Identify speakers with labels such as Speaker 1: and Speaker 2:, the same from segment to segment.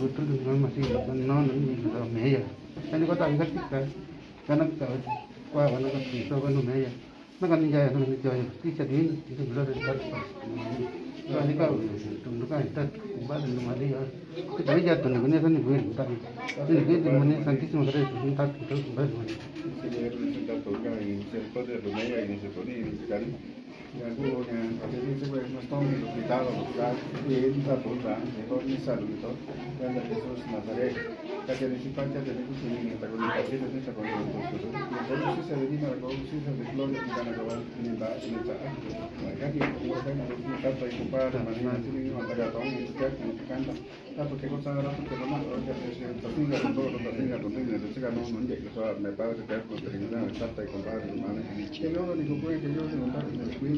Speaker 1: गुट्टून मशीन नौ मेय कनिकोता अंगत्ता कनक कोया वनक सीतो गनु मेय नकन जाय नकन जाय ती चदी ती गुलर तक कनिका तुम का तक बाद में माली यार कि तभी जात न गने सन गुल ता इन गुल मने संति से मरे तुम तक तो बस मने
Speaker 2: से लेर तक तो का इन से पद रुमेया इन से पद इन से a se ve no están en el hospital o buscar por la de todo ya la Jesús Nazaret ya que ir en la comunicación de esta a la de gloria que van a acabar en el bar en esta a a que yo lo único que yo le contar que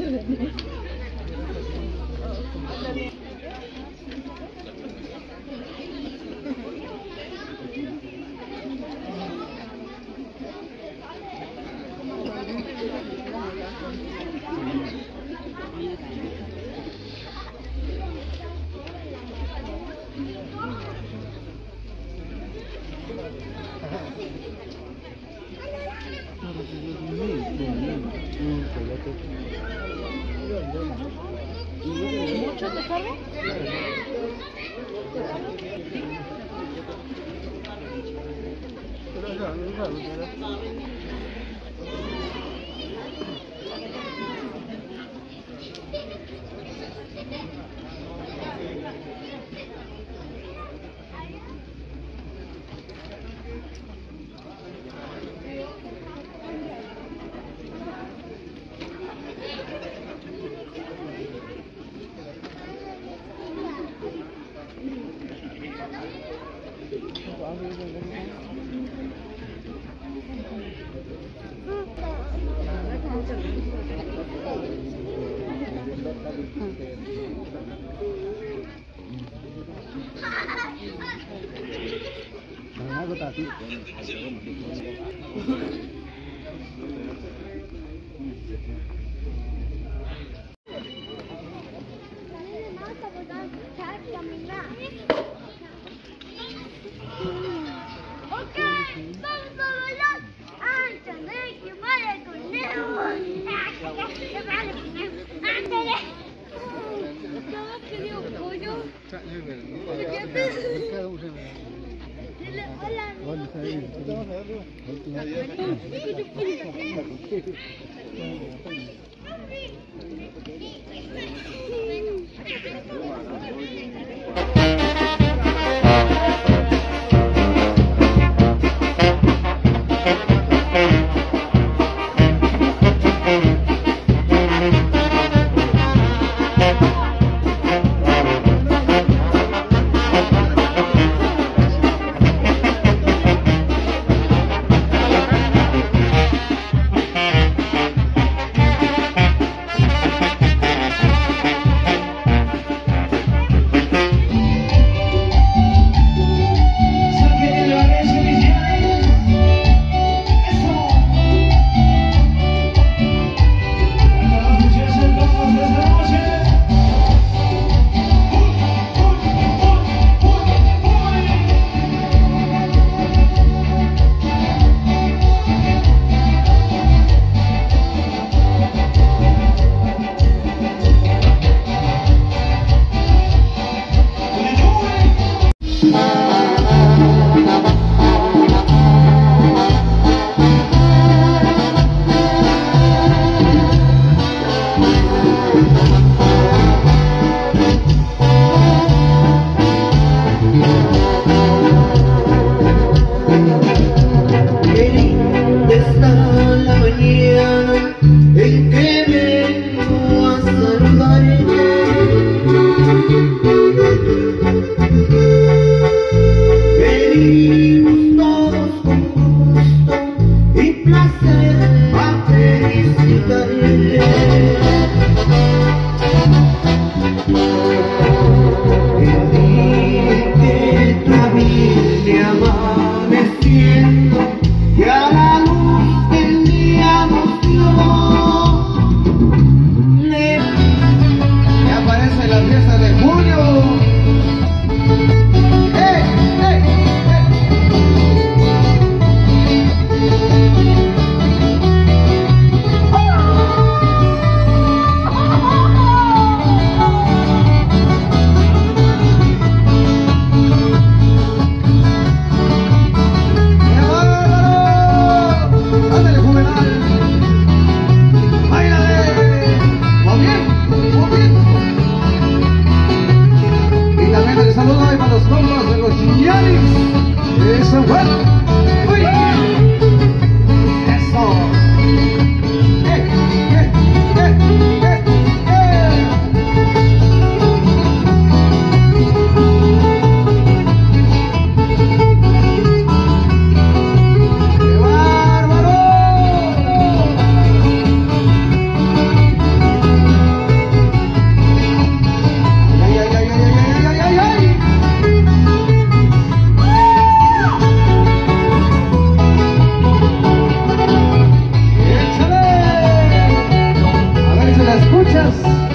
Speaker 1: Thank you. Ờ, 我们上去了 बताती है।
Speaker 3: Just.